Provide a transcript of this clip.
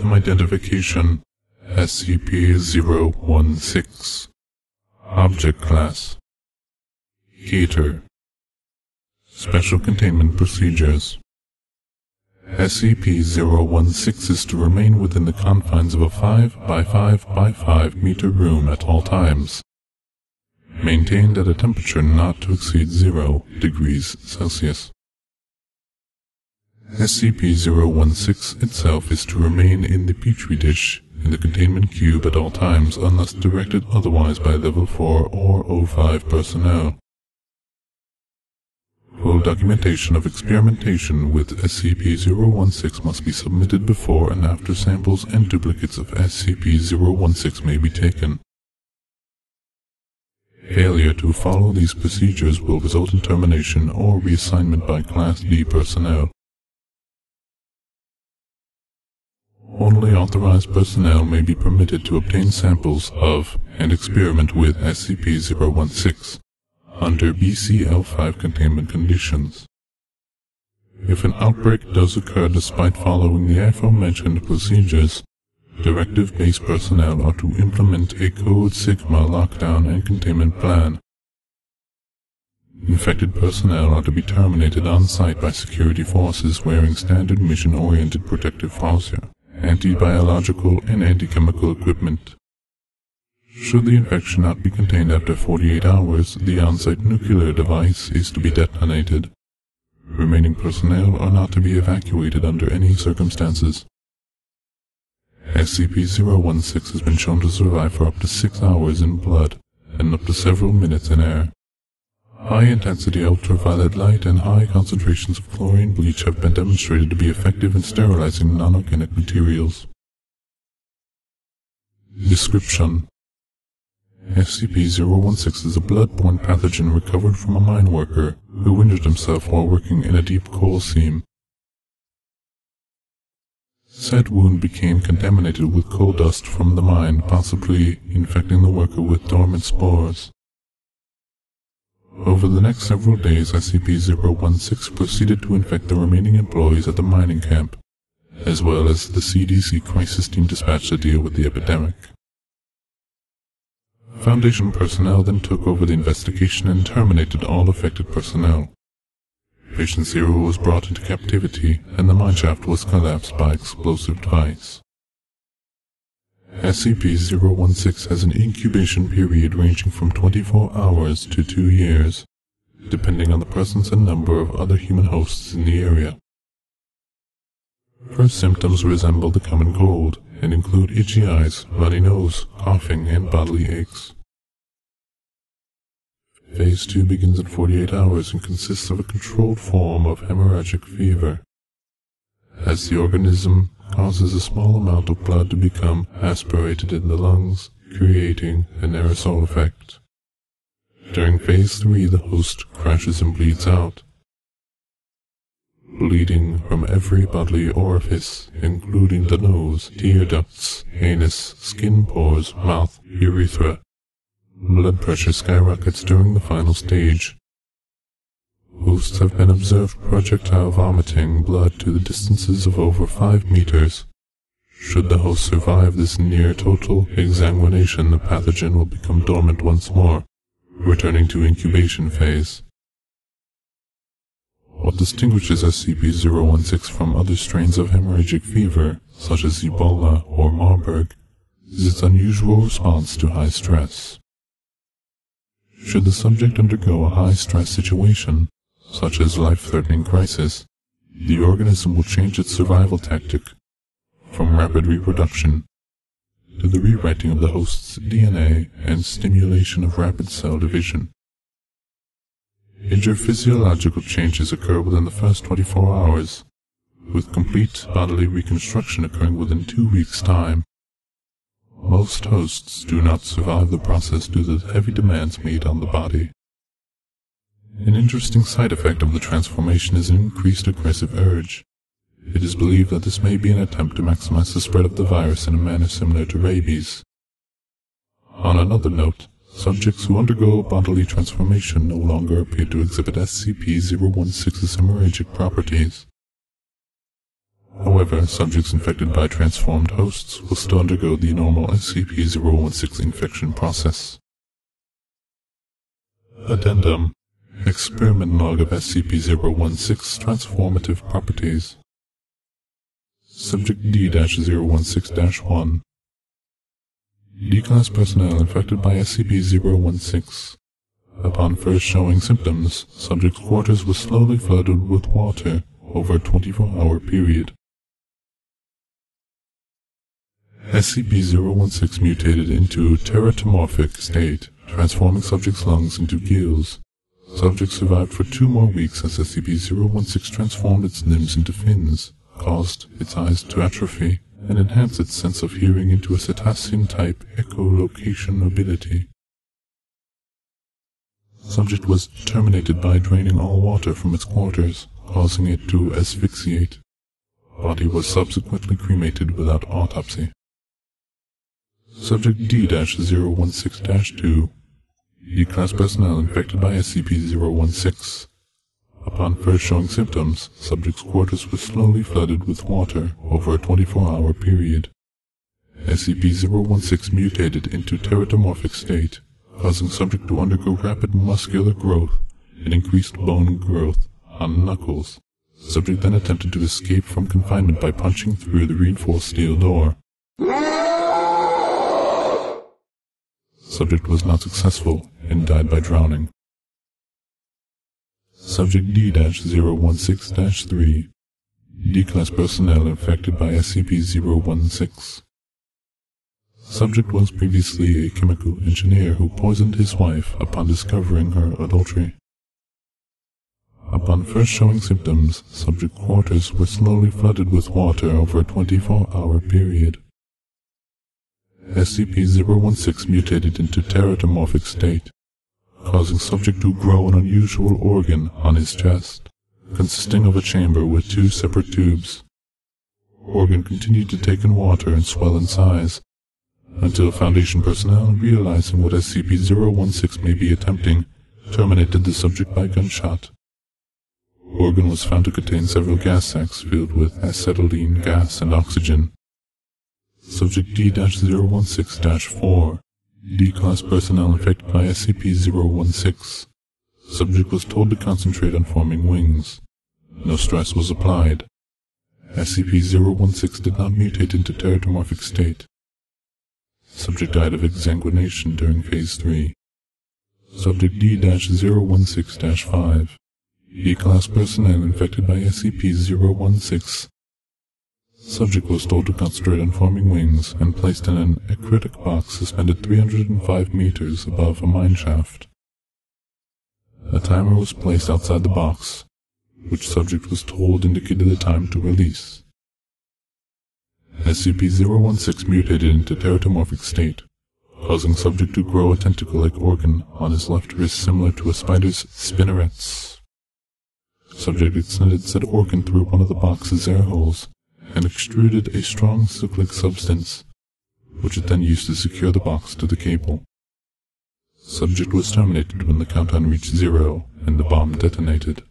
Item Identification SCP-016 Object Class Keter Special Containment Procedures SCP-016 is to remain within the confines of a 5 by 5 by 5 meter room at all times, maintained at a temperature not to exceed 0 degrees Celsius. SCP-016 itself is to remain in the Petri dish in the containment cube at all times unless directed otherwise by Level 4 or 05 personnel. Full documentation of experimentation with SCP-016 must be submitted before and after samples and duplicates of SCP-016 may be taken. Failure to follow these procedures will result in termination or reassignment by Class D personnel. Only authorized personnel may be permitted to obtain samples of and experiment with SCP-016 under BCL5 containment conditions. If an outbreak does occur despite following the aforementioned procedures, Directive-based personnel are to implement a Code Sigma lockdown and containment plan. Infected personnel are to be terminated on site by security forces wearing standard mission-oriented protective fascia, anti-biological and anti-chemical equipment. Should the infection not be contained after 48 hours, the on-site nuclear device is to be detonated. Remaining personnel are not to be evacuated under any circumstances. SCP-016 has been shown to survive for up to 6 hours in blood and up to several minutes in air. High-intensity ultraviolet light and high concentrations of chlorine bleach have been demonstrated to be effective in sterilizing non-organic materials. Description SCP-016 is a blood-borne pathogen recovered from a mine worker who injured himself while working in a deep coal seam. Said wound became contaminated with coal dust from the mine, possibly infecting the worker with dormant spores. Over the next several days, SCP-016 proceeded to infect the remaining employees at the mining camp, as well as the CDC crisis team dispatched to deal with the epidemic. Foundation personnel then took over the investigation and terminated all affected personnel. Patient Zero was brought into captivity, and the mineshaft was collapsed by explosive device. SCP-016 has an incubation period ranging from 24 hours to 2 years, depending on the presence and number of other human hosts in the area. First symptoms resemble the common cold and include itchy eyes, runny nose, coughing, and bodily aches. Phase 2 begins in 48 hours and consists of a controlled form of hemorrhagic fever. As the organism causes a small amount of blood to become aspirated in the lungs, creating an aerosol effect. During phase 3, the host crashes and bleeds out. Bleeding from every bodily orifice, including the nose, tear ducts, anus, skin pores, mouth, urethra. Blood pressure skyrockets during the final stage. Hosts have been observed projectile vomiting blood to the distances of over 5 meters. Should the host survive this near total exsanguination, the pathogen will become dormant once more, returning to incubation phase. What distinguishes SCP-016 from other strains of hemorrhagic fever, such as Ebola or Marburg, is its unusual response to high stress. Should the subject undergo a high-stress situation, such as life-threatening crisis, the organism will change its survival tactic from rapid reproduction to the rewriting of the host's DNA and stimulation of rapid cell division. Major physiological changes occur within the first 24 hours, with complete bodily reconstruction occurring within two weeks' time. Most hosts do not survive the process due to the heavy demands made on the body. An interesting side effect of the transformation is an increased aggressive urge. It is believed that this may be an attempt to maximize the spread of the virus in a manner similar to rabies. On another note, subjects who undergo bodily transformation no longer appear to exhibit SCP-016's hemorrhagic properties. However, subjects infected by transformed hosts will still undergo the normal SCP-016 infection process. Addendum Experiment log of SCP-016 transformative properties Subject D-016-1 D-Class personnel infected by SCP-016 Upon first showing symptoms, subject's quarters were slowly flooded with water over a 24-hour period. SCP-016 mutated into a teratomorphic state, transforming subject's lungs into gills. Subject survived for two more weeks as SCP-016 transformed its limbs into fins, caused its eyes to atrophy, and enhanced its sense of hearing into a cetacean-type echolocation ability. Subject was terminated by draining all water from its quarters, causing it to asphyxiate. Body was subsequently cremated without autopsy. Subject D-016-2 D-Class personnel infected by SCP-016. Upon first showing symptoms, subject's quarters were slowly flooded with water over a 24-hour period. SCP-016 mutated into teratomorphic state, causing subject to undergo rapid muscular growth and increased bone growth on knuckles. Subject then attempted to escape from confinement by punching through the reinforced steel door. Subject was not successful and died by drowning. Subject D-016-3 D-Class personnel infected by SCP-016. Subject was previously a chemical engineer who poisoned his wife upon discovering her adultery. Upon first showing symptoms, subject quarters were slowly flooded with water over a 24-hour period. SCP-016 mutated into teratomorphic state, causing subject to grow an unusual organ on his chest, consisting of a chamber with two separate tubes. Organ continued to take in water and swell in size, until Foundation personnel, realizing what SCP-016 may be attempting, terminated the subject by gunshot. Organ was found to contain several gas sacs filled with acetylene gas and oxygen, Subject D-016-4 D-Class personnel infected by SCP-016. Subject was told to concentrate on forming wings. No stress was applied. SCP-016 did not mutate into teratomorphic state. Subject died of exsanguination during Phase 3. Subject D-016-5 D-Class personnel infected by SCP-016 Subject was told to concentrate on forming wings and placed in an acrylic box suspended 305 meters above a mine shaft. A timer was placed outside the box, which subject was told indicated the time to release. SCP-016 mutated into teratomorphic state, causing subject to grow a tentacle-like organ on his left wrist similar to a spider's spinnerets. Subject extended said organ through one of the box's air holes and extruded a strong cyclic substance, which it then used to secure the box to the cable. Subject was terminated when the countdown reached zero and the bomb detonated.